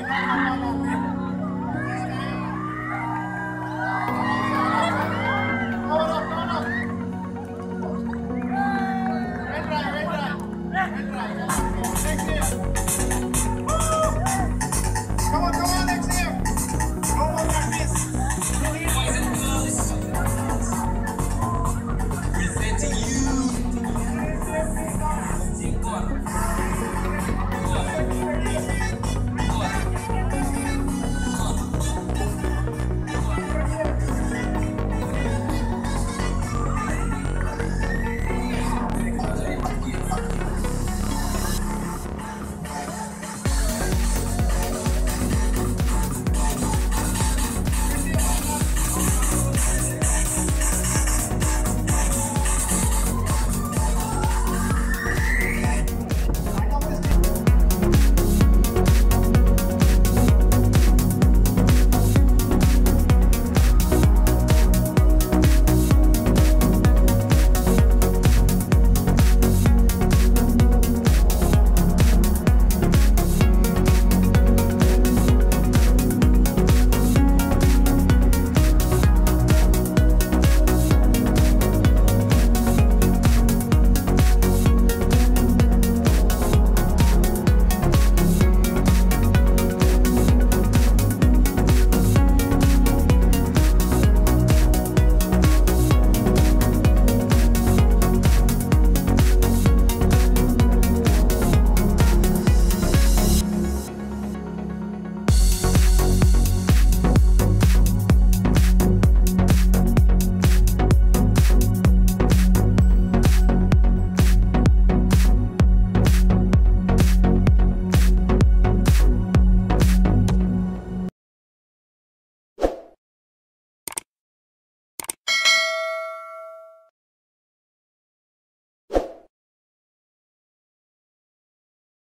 我也好好的